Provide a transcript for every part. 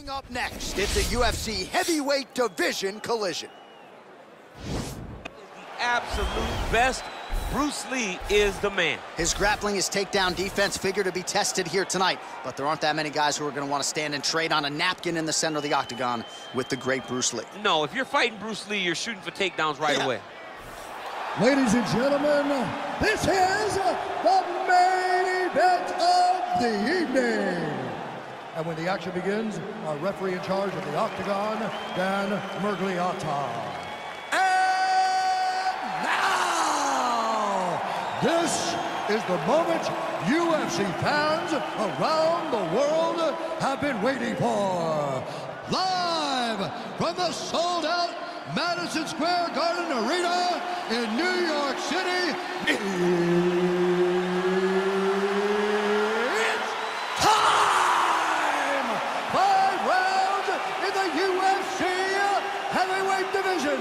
Coming up next, it's a UFC heavyweight division collision. The absolute best. Bruce Lee is the man. His grappling, his takedown defense figure to be tested here tonight, but there aren't that many guys who are going to want to stand and trade on a napkin in the center of the octagon with the great Bruce Lee. No, if you're fighting Bruce Lee, you're shooting for takedowns right Yeah. away. Ladies and gentlemen, this is the main event of the evening. And when the action begins, our referee in charge of the Octagon, Dan Miragliotta. And now, this is the moment UFC fans around the world have been waiting for. Live from the sold-out Madison Square Garden Arena in New York City. It's time! Five rounds in the UFC heavyweight division.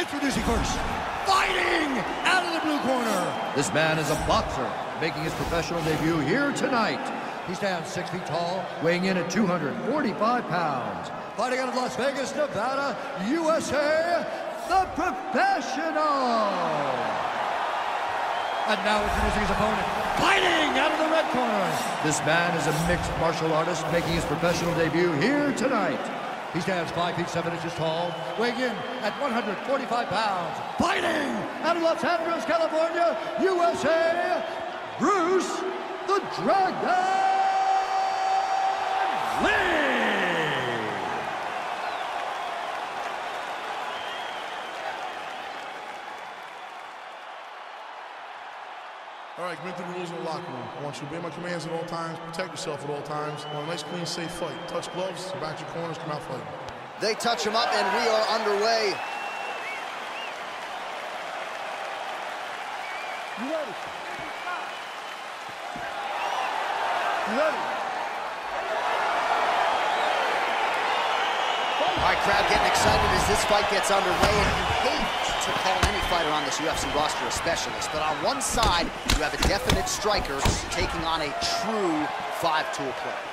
Introducing first, fighting out of the blue corner. This man is a boxer, making his professional debut here tonight. He stands six feet tall, weighing in at 245 pounds. Fighting out of Las Vegas, Nevada, USA, the professional. And now introducing his opponent, fighting out of the red corner. This man is a mixed martial artist making his professional debut here tonight. He stands 5 feet 7 inches tall, weighing in at 145 pounds. Fighting out of Los Angeles, California, USA, Bruce the Dragon right, commit to the rules in the locker room. I want you to obey my commands at all times, protect yourself at all times. I want a nice, clean, safe fight. Touch gloves, back your corners, come out fighting. They touch him up, and we are underway. You ready? You ready? All right, crowd getting excited as this fight gets underway, and you hate to call any fighter on this UFC roster a specialist, but on one side, you have a definite striker taking on a true five-tool player.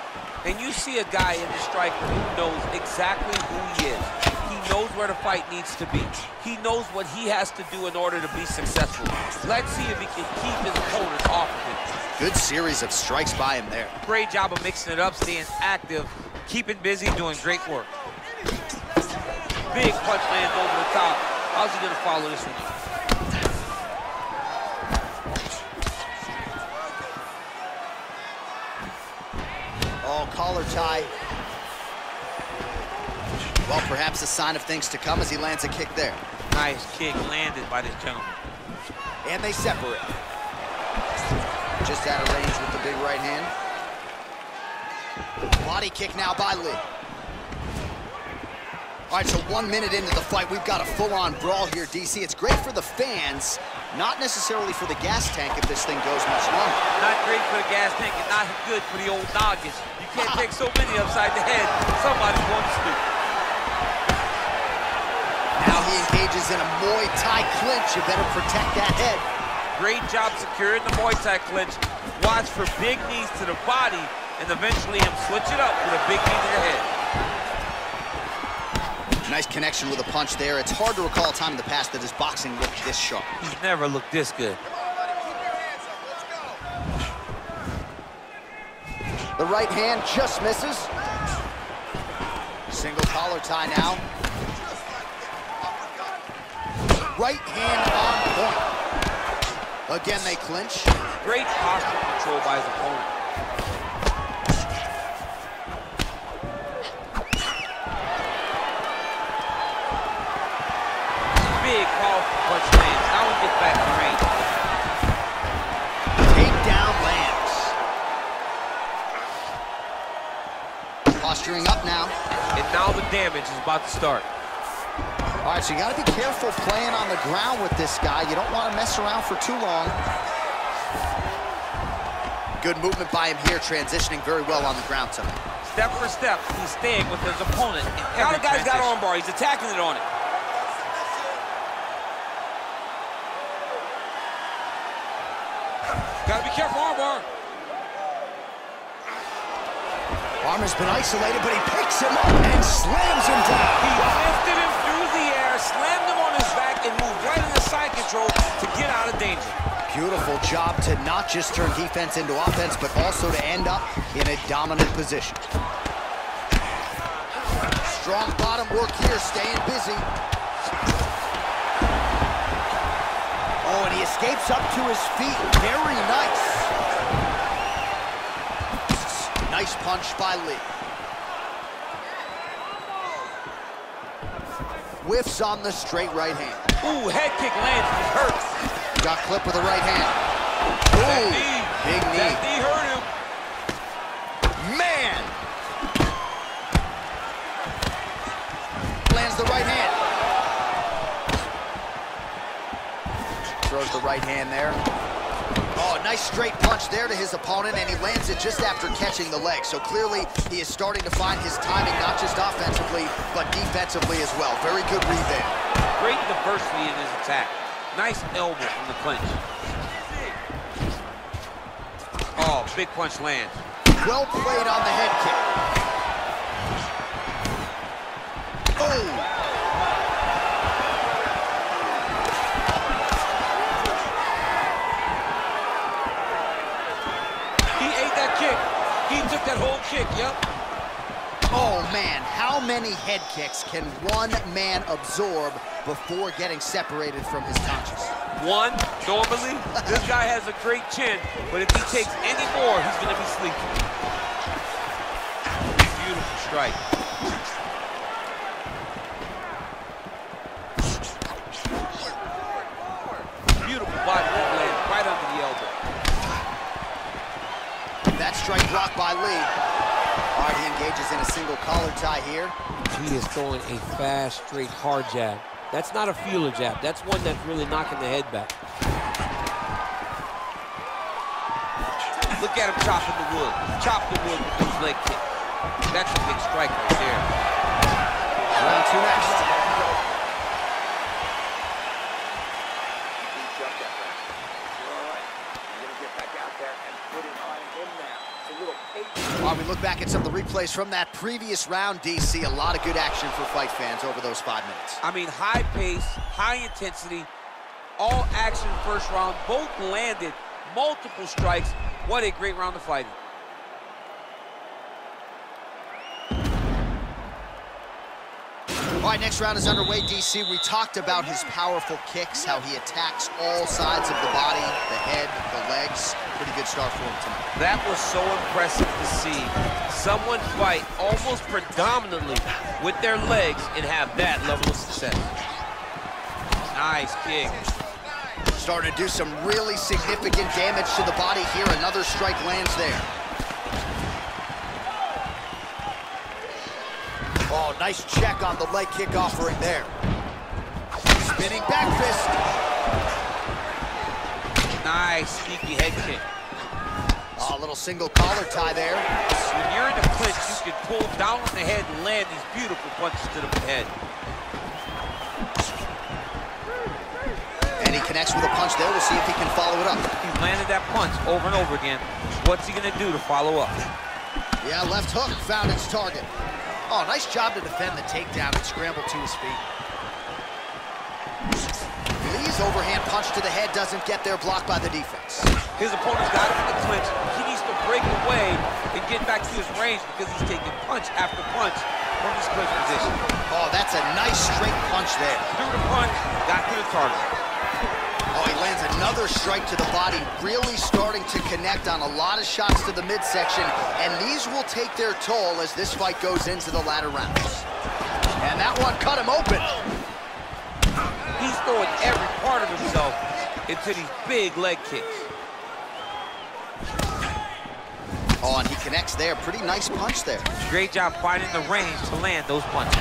And you see a guy in the striker who knows exactly who he is. He knows where the fight needs to be. He knows what he has to do in order to be successful. Let's see if he can keep his opponent off of him. Good series of strikes by him there. Great job of mixing it up, staying active, keeping busy, doing great work. Big punch lands over the top. How's he gonna follow this one up? Oh, collar tie. Well, perhaps a sign of things to come as he lands a kick there. Nice kick landed by this gentleman. And they separate. Just out of range with the big right hand. Body kick now by Lee. All right, so one minute into the fight, we've got a full-on brawl here, DC. It's great for the fans, not necessarily for the gas tank if this thing goes much longer. Not great for the gas tank and not good for the old noggins. You can't take so many upside the head. Somebody's going to sleep. Now he engages in a Muay Thai clinch. You better protect that head. Great job securing the Muay Thai clinch. Watch for big knees to the body and eventually him switch it up with a big knee to the head. Nice connection with a punch there. It's hard to recall a time in the past that his boxing looked this sharp. He's never looked this good. The right hand just misses. Single collar tie now. Right hand on point. Again, they clinch. Great posture control by his opponent. Back in range. Takedown lands. Posturing up now. And now the damage is about to start. All right, so you got to be careful playing on the ground with this guy. You don't want to mess around for too long. Good movement by him here, transitioning very well on the ground tonight. Step for step, he's staying with his opponent. Now the guy's got transition. armbar. He's attacking it on it. Gotta be careful, armbar. Arm has been isolated, but he picks him up and slams him down. He lifted him through the air, slammed him on his back, and moved right into side control to get out of danger. Beautiful job to not just turn defense into offense, but also to end up in a dominant position. Strong bottom work here, staying busy. Oh, and he escapes up to his feet. Very nice. Nice punch by Lee. Whiffs on the straight right hand. Ooh, head kick lands, it hurts. Got clip with the right hand. That Ooh, knee, big that knee. knee hurt him. Man! Lands the right hand. Throws the right hand there. Nice straight punch there to his opponent, and he lands it just after catching the leg. So clearly, he is starting to find his timing, not just offensively, but defensively as well. Very good rebound. Great diversity in his attack. Nice elbow from the clinch. Oh, big punch lands. Well played on the head kick. Oh! He took that whole kick, yep. Oh man, how many head kicks can one man absorb before getting separated from his conscience? One, normally, this guy has a great chin, but if he takes any more, he's gonna be sleeping. Beautiful strike. Beautiful body work lands right under the elbow. That strike blocked by Lee. All right, he engages in a single collar tie here. He is throwing a fast, straight, hard jab. That's not a feeler jab. That's one that's really knocking the head back. Look at him chopping the wood. Chop the wood with those leg kicks. That's a big strike right there. Round two next. Look back at some of the replays from that previous round, DC, a lot of good action for fight fans over those five minutes. I mean, high pace, high intensity, all action first round. Both landed multiple strikes. What a great round of fighting. All right, next round is underway, DC. We talked about his powerful kicks, how he attacks all sides of the body, the head, the legs. Pretty good start for him tonight. That was so impressive to see. Someone fight almost predominantly with their legs and have that level of success. Nice kick. Starting to do some really significant damage to the body here. Another strike lands there. Oh, nice check on the leg kick offering there. Spinning back fist. Nice sneaky head kick. Oh, a little single collar tie there. When you're in the clinch, you can pull down on the head and land these beautiful punches to the head. And he connects with a punch there. We'll see if he can follow it up. He landed that punch over and over again. What's he gonna do to follow up? Yeah, left hook found its target. Oh, nice job to defend the takedown and scramble to his feet. Lee's overhand punch to the head doesn't get there, blocked by the defense. His opponent's got him in the clinch. He needs to break away and get back to his range because he's taking punch after punch from his clinch position. Oh, that's a nice straight punch there. Threw the punch, got to the target. Lands another strike to the body, really starting to connect on a lot of shots to the midsection, and these will take their toll as this fight goes into the latter rounds. And that one cut him open. He's throwing every part of himself into these big leg kicks. Oh, and he connects there. Pretty nice punch there. Great job finding the range to land those punches.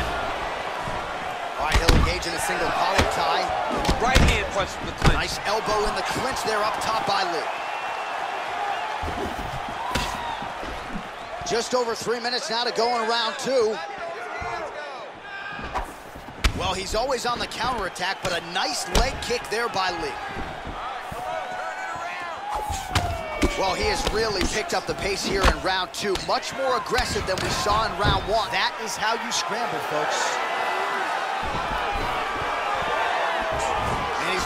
All right, he'll engage in a single collar tie. Right hand punch from the clinch. Nice elbow in the clinch there up top by Lee. Just over three minutes now to go in round two. Well, he's always on the counterattack, but a nice leg kick there by Lee. Well, he has really picked up the pace here in round two. Much more aggressive than we saw in round one. That is how you scramble, folks.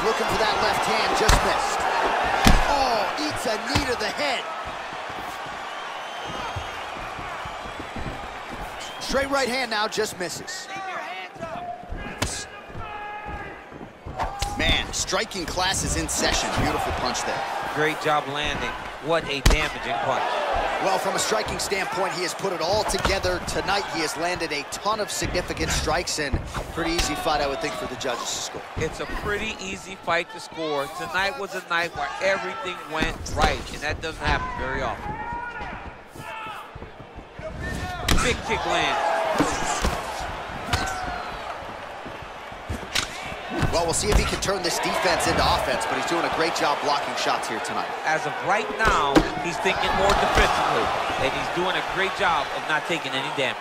Looking for that left hand, just missed. Oh, eats a knee to the head. Straight right hand now, just misses. Man, striking class is in session. Beautiful punch there. Great job landing. What a damaging punch. Well, from a striking standpoint, he has put it all together tonight. He has landed a ton of significant strikes and pretty easy fight, I would think, for the judges to score. It's a pretty easy fight to score. Tonight was a night where everything went right, and that doesn't happen very often. Big kick lands. Well, we'll see if he can turn this defense into offense, but he's doing a great job blocking shots here tonight. As of right now, he's thinking more defensively, and he's doing a great job of not taking any damage.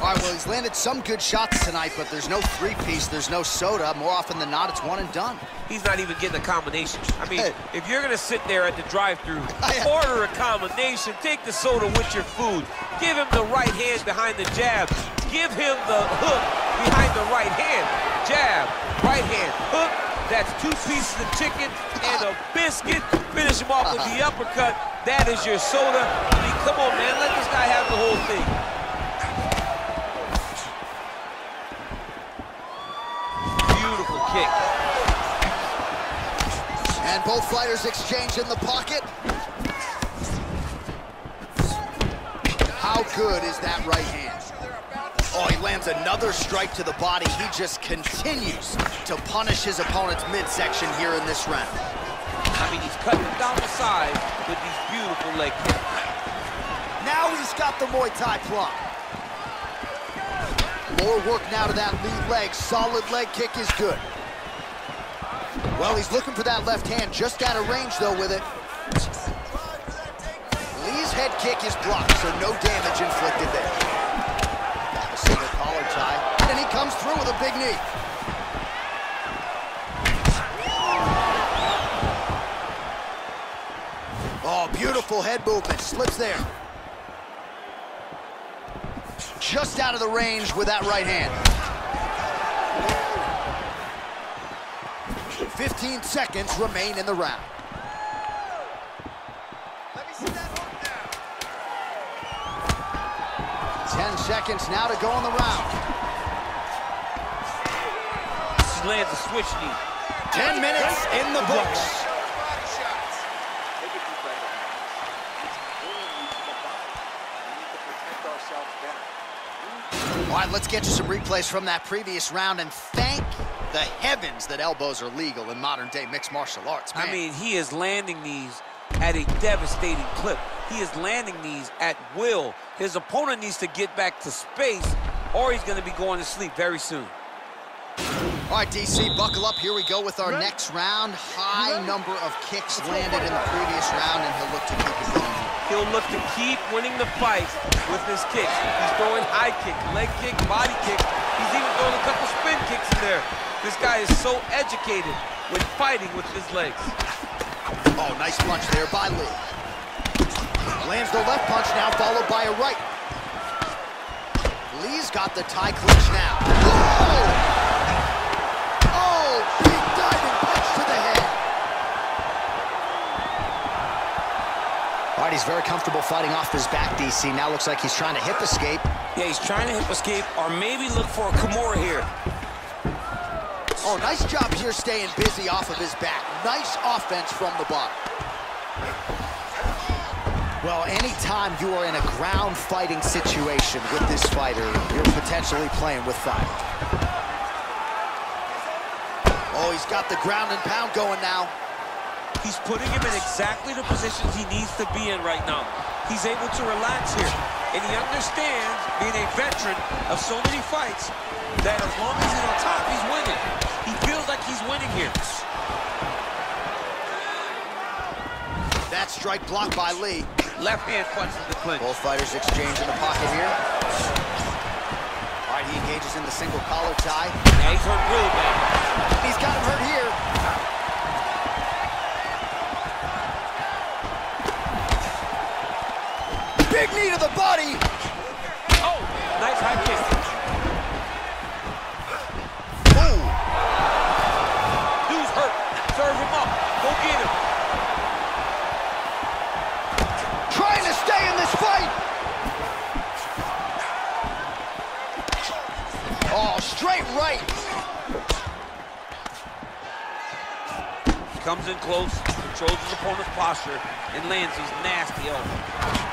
All right, well, he's landed some good shots tonight, but there's no three-piece, there's no soda. More often than not, it's one and done. He's not even getting a combination. I mean, Hey. if you're gonna sit there at the drive-through, oh, order a combination, take the soda with your food, give him the right hand behind the jab, give him the hook behind the right hand, jab, right hand, hook, that's two pieces of chicken and a biscuit, finish him off with the uppercut, that is your soda. I mean, come on, man, let this guy have the whole thing. Beautiful kick. And both fighters exchange in the pocket. How good is that right hand? Oh, he lands another strike to the body. He just continues to punish his opponent's midsection here in this round. I mean, he's cutting down the side with these beautiful leg kicks. Now he's got the Muay Thai plug. More work now to that lead leg. Solid leg kick is good. Well, he's looking for that left hand, just out of range, though, with it. Lee's head kick is blocked, so no damage inflicted there. Got the single collar tie, and he comes through with a big knee. Oh, beautiful head movement, slips there. Just out of the range with that right hand. 15 seconds remain in the round. Ten seconds now to go in the round. He lands a switch knee. Ten minutes in the books. All right, let's get you some replays from that previous round and thank the heavens that elbows are legal in modern day mixed martial arts. I mean, he is landing these at a devastating clip. He is landing these at will. His opponent needs to get back to space or he's gonna be going to sleep very soon. All right, DC, buckle up. Here we go with our next round. High number of kicks landed in the previous round, and he'll look to keep it going. He'll look to keep winning the fight with his kicks. He's throwing high kick, leg kick, body kick. He's even throwing a couple spin kicks in there. This guy is so educated with fighting with his legs. Oh, nice punch there by Lee. Lands the left punch now, followed by a right. Lee's got the tie clinch now. Oh! He's very comfortable fighting off his back, DC. Now looks like he's trying to hip escape. Yeah, he's trying to hip escape or maybe look for a Kimura here. Oh, nice job here staying busy off of his back. Nice offense from the bottom. Well, anytime you are in a ground fighting situation with this fighter, you're potentially playing with fire. Oh, he's got the ground and pound going now. He's putting him in exactly the positions he needs to be in right now. He's able to relax here. And he understands, being a veteran of so many fights, that as long as he's on top, he's winning. He feels like he's winning here. That strike blocked by Lee. Left hand punch to the clinch. Both fighters exchange in the pocket here. All right, he engages in the single collar tie. Yeah, he's hurt really bad. He's got him hurt here. Big knee to the body. Oh, nice high kick. Ooh. Dude's hurt. Serve him up. Go get him. Trying to stay in this fight. Oh, straight right. Comes in close, controls his opponent's posture, and lands these nasty elbows.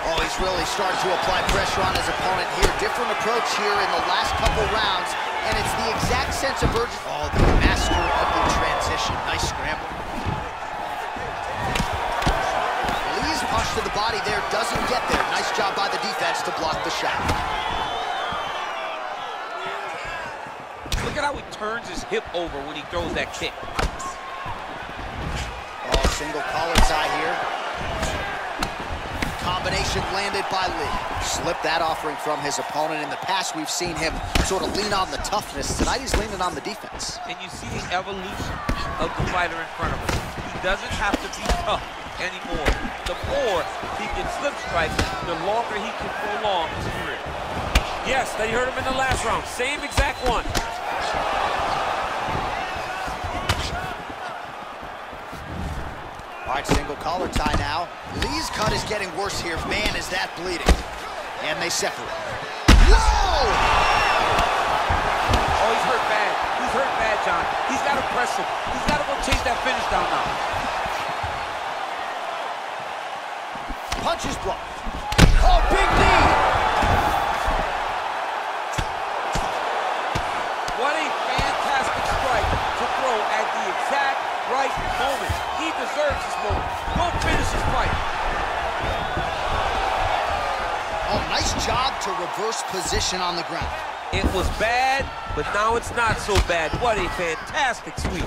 Oh, he's really starting to apply pressure on his opponent here. Different approach here in the last couple rounds, and it's the exact sense of urgency. Oh, the master of the transition. Nice scramble. Lee's punch to the body there doesn't get there. Nice job by the defense to block the shot. Look at how he turns his hip over when he throws that kick. Oh, single collar tie here. Combination landed by Lee. Slipped that offering from his opponent. In the past, we've seen him sort of lean on the toughness. Tonight, he's leaning on the defense. And you see the evolution of the fighter in front of us. He doesn't have to be tough anymore. The more he can slip strike, the longer he can prolong his career. Yes, they heard him in the last round. Same exact one. Right, single collar tie now. Lee's cut is getting worse here. Man, is that bleeding. And they separate. Whoa! Oh, he's hurt bad. He's hurt bad, John. He's got to press him. He's got to go chase that finish down now. Punches blocked. Oh, big knee! Deserves this moment. Go finish his fight. Oh, nice job to reverse position on the ground. It was bad, but now it's not so bad. What a fantastic sweep.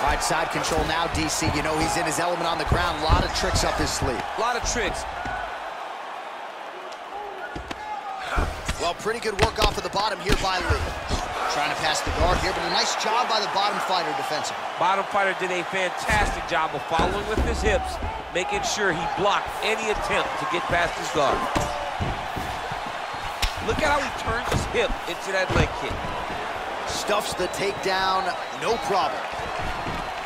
All right, side control now, DC. You know he's in his element on the ground. A lot of tricks up his sleeve. A lot of tricks. Well, pretty good work off of the bottom here by Lee. Trying to pass the guard here, but a nice job by the bottom fighter defensively. Bottom fighter did a fantastic job of following with his hips, making sure he blocked any attempt to get past his guard. Look at how he turns his hip into that leg kick. Stuffs the takedown, no problem.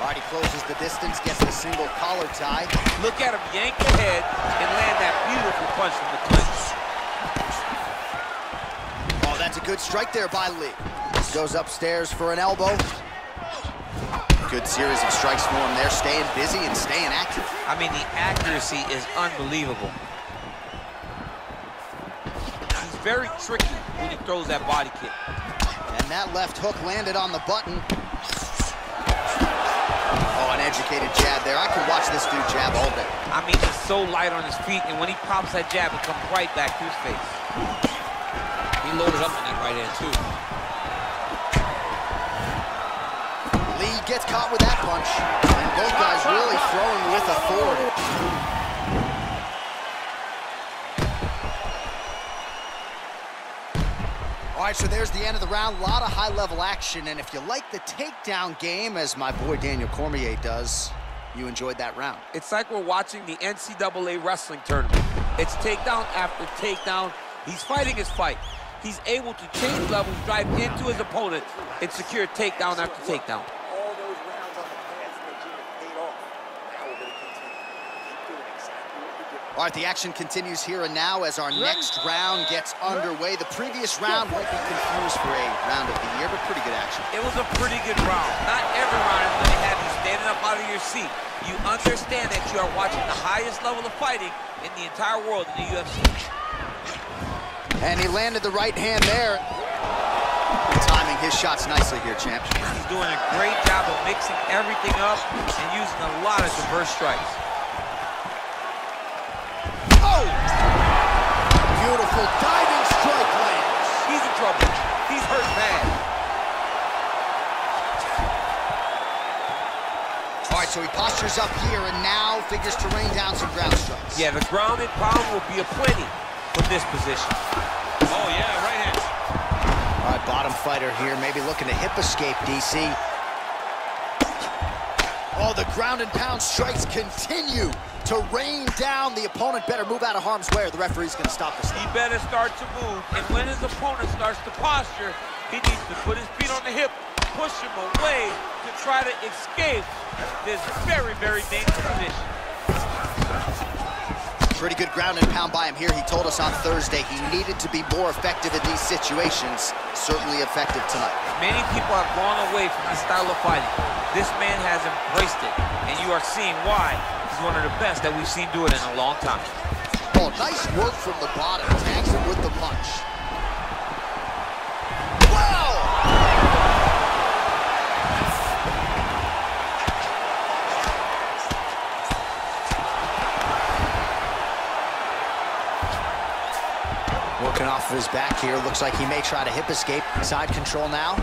All right, he closes the distance, gets the single collar tie. Look at him yank the head and land that beautiful punch from the clinch. Oh, that's a good strike there by Lee. Goes upstairs for an elbow. Good series of strikes for him there, staying busy and staying active. I mean, the accuracy is unbelievable. He's very tricky when he throws that body kick. And that left hook landed on the button. Oh, an educated jab there. I could watch this dude jab all day. I mean, he's so light on his feet, and when he pops that jab, it comes right back to his face. He loaded up on that right hand, too. Gets caught with that punch. And both guys really throwing with authority. All right, so there's the end of the round. A lot of high-level action. And if you like the takedown game, as my boy Daniel Cormier does, you enjoyed that round. It's like we're watching the NCAA wrestling tournament. It's takedown after takedown. He's fighting his fight. He's able to change levels, drive into his opponent, and secure takedown after takedown. all those rounds on the pants in the gym have paid off. Now we're going to continue. Keep doing exactly what we do. All right, the action continues here and now as our next round gets underway. The previous round might be confused for a round of the year, but pretty good action. It was a pretty good round. Not every round is going to have you standing up out of your seat. You understand that you are watching the highest level of fighting in the entire world in the UFC. And he landed the right hand there. Timing his shots nicely here, champ. He's doing a great job of mixing everything up and using a lot of diverse strikes. Beautiful diving strike lands. He's in trouble. He's hurt bad. All right, so he postures up here and now figures to rain down some ground strikes. Yeah, the ground and pound will be aplenty from this position. Oh, yeah, right hand. All right, bottom fighter here, maybe looking to hip escape, DC. Oh, the ground and pound strikes continue to rain down. The opponent better move out of harm's way or the referee's going to stop this. He better start to move, and when his opponent starts to posture, he needs to put his feet on the hip, push him away to try to escape this very, very dangerous position. Pretty good ground and pound by him here. He told us on Thursday he needed to be more effective in these situations. Certainly effective tonight. Many people have gone away from this style of fighting. This man has embraced it, and you are seeing why he's one of the best that we've seen do it in a long time. Oh, nice work from the bottom. Tags him with the punch. Wow! Working off of his back here. Looks like he may try to hip escape. Side control now.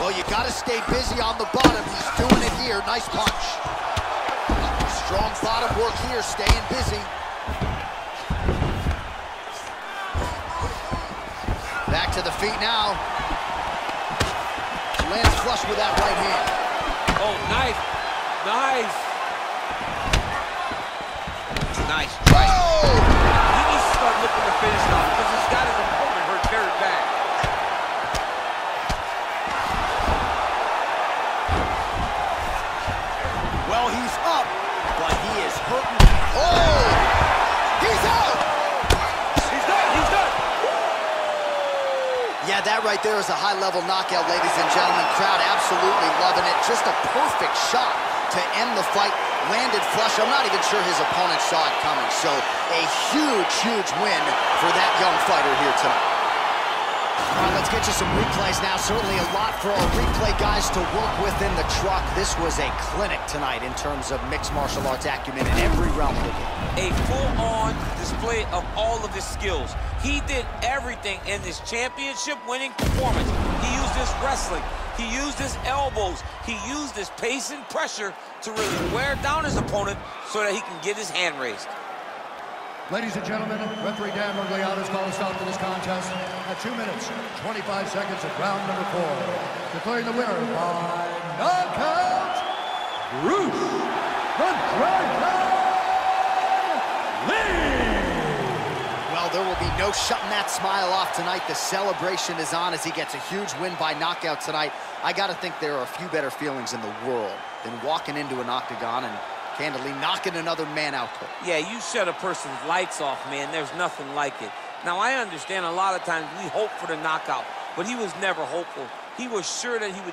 Well, you got to stay busy on the bottom. He's doing it here. Nice punch. Strong bottom work here, staying busy. Back to the feet now. Lands flush with that right hand. Oh, nice. Nice. Nice. Oh! He needs to start looking to finish now because he's got his opponent hurt very bad. Well, he's up, but he is hurting. Oh! He's out! He's done. He's done. Yeah, that right there is a high-level knockout, ladies and gentlemen. Crowd absolutely loving it. Just a perfect shot to end the fight. Landed flush. I'm not even sure his opponent saw it coming. So a huge, huge win for that young fighter here tonight. All right, let's get you some replays now. Certainly a lot for our replay guys to work with in the truck. This was a clinic tonight in terms of mixed martial arts acumen in every realm of the game. A full-on display of all of his skills. He did everything in this championship-winning performance. He used his wrestling. He used his elbows. He used his pace and pressure to really wear down his opponent so that he can get his hand raised. Ladies and gentlemen, referee Dan Miragliotta has called a stop to this contest at 2 minutes, 25 seconds of round number four. Declaring the winner by knockout, Bruce the Dragon Lee! Well, there will be no shutting that smile off tonight. The celebration is on as he gets a huge win by knockout tonight. I got to think there are a few better feelings in the world than walking into an octagon and candidly knocking another man out cold. Yeah, you shut a person's lights off, man. There's nothing like it. Now, I understand a lot of times we hope for the knockout, but he was never hopeful. He was sure that he would